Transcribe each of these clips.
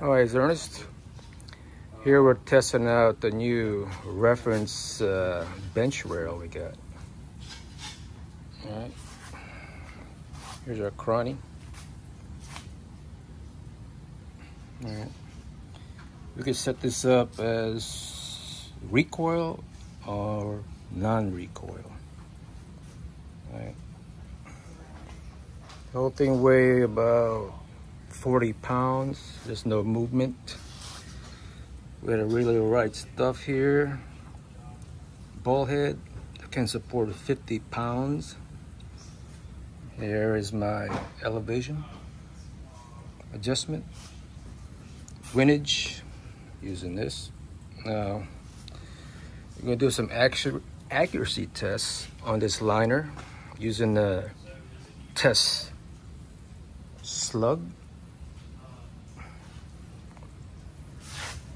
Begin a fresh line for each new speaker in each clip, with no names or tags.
Hi, it's Ernest. Here we're testing out the new reference uh, bench rail we got. All right. Here's our chrony. All right. We can set this up as recoil or non-recoil. All right. The whole thing weigh about 40 pounds. There's no movement. We got a really right stuff here. Ball head can support 50 pounds. Here is my elevation adjustment. Windage using this. Now we're gonna do some accuracy tests on this liner using the test slug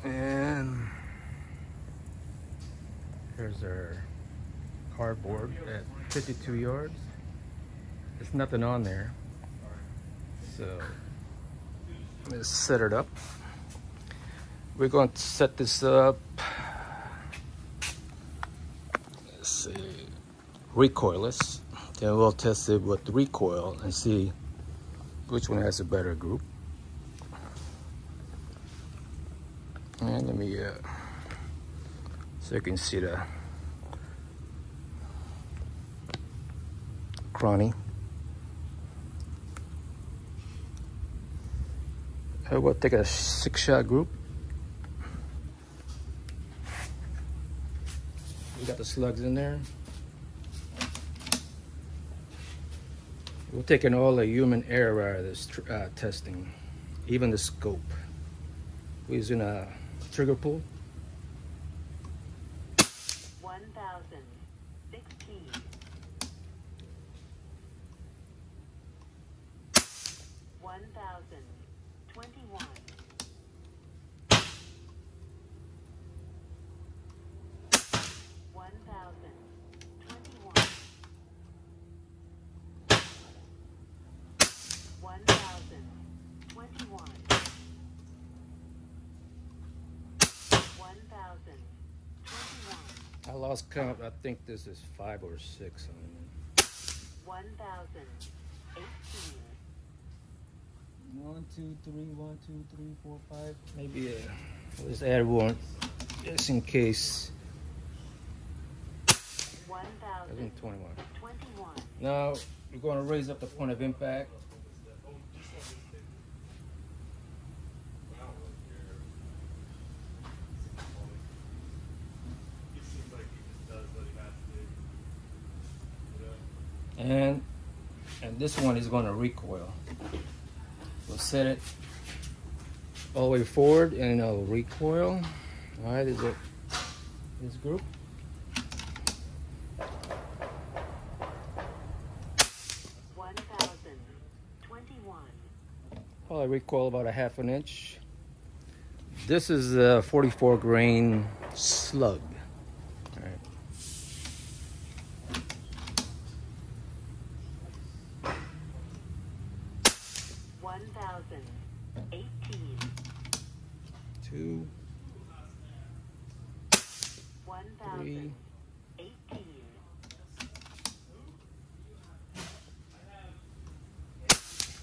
And here's our cardboard at 52 yards. There's nothing on there. So let's set it up. We're going to set this up. Let's see, recoilless. Then we'll test it with the recoil and see which one has a better group. And let me, uh, so you can see the chrony. I will take a six shot group. We got the slugs in there. We're taking all the human error out of this uh, testing, even the scope. We're using a trigger pull.
1016. One thousand twenty-one. One thousand twenty-one. One thousand twenty-one.
I lost count. I think this is five or six. on it.
One thousand eighteen.
One, two, three, one, two, three, four, five. Maybe uh, let's add one just in case.
One thousand
twenty-one.
Twenty-one.
Now we're going to raise up the point of impact. And and this one is going to recoil. We'll set it all the way forward and it'll recoil. All right is it this group?
One thousand twenty-one.
probably recoil about a half an inch. This is a 44 grain slug two, three,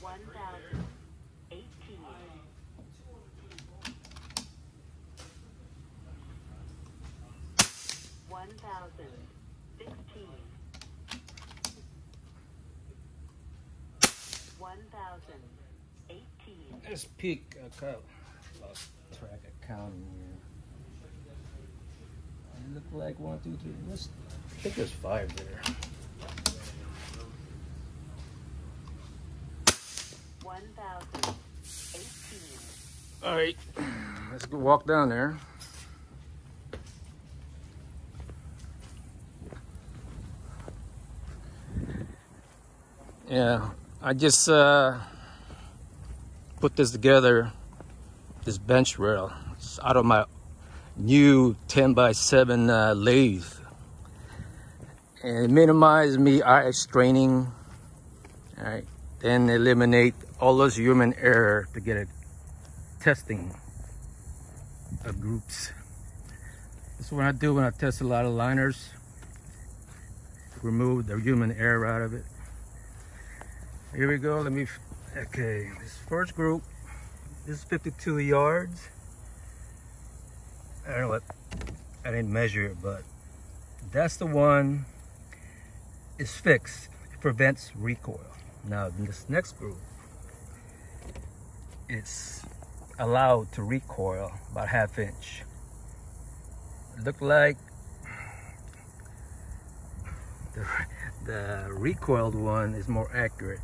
One thousand eighteen. One thousand sixteen. One thousand eighteen.
Let's peek. Okay lost track of counting here. It look like one, two, three. Let's, I think there's five there.
One thousand eighteen.
All right, let's go walk down there. Yeah, I just uh, put this together this bench rail. It's out of my new 10 by 7 uh, lathe. And minimize me eye straining. All right. Then eliminate all those human error to get it testing of groups. This is what I do when I test a lot of liners. Remove the human error out of it. Here we go. Let me. Okay, this first group. This is 52 yards. I don't know what. I didn't measure it, but that's the one. It's fixed. It prevents recoil. Now this next group, it's allowed to recoil about half inch. Look like the, the recoiled one is more accurate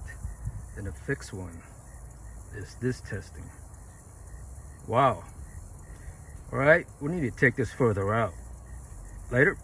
than the fixed one. Is this testing? Wow. All right, we need to take this further out. Later.